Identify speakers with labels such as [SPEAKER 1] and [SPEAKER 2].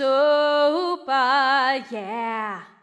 [SPEAKER 1] Europa, yeah.